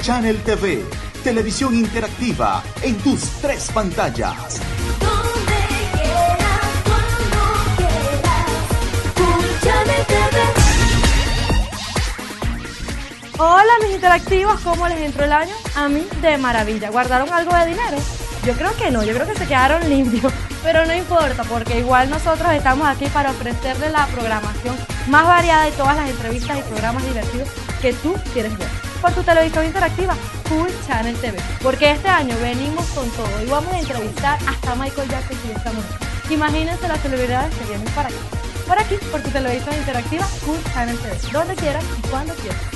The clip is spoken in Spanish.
Channel TV, televisión interactiva en tus tres pantallas. Hola mis interactivos, ¿cómo les entró el año? A mí de maravilla. ¿Guardaron algo de dinero? Yo creo que no, yo creo que se quedaron limpios, pero no importa porque igual nosotros estamos aquí para ofrecerles la programación más variada de todas las entrevistas y programas divertidos que tú quieres ver por tu televisión interactiva Full Channel TV, porque este año venimos con todo y vamos a entrevistar hasta Michael Jackson y estamos. Imagínense las celebridades que vienen para aquí, por aquí, por tu televisión interactiva Full Channel TV, donde quieras y cuando quieras.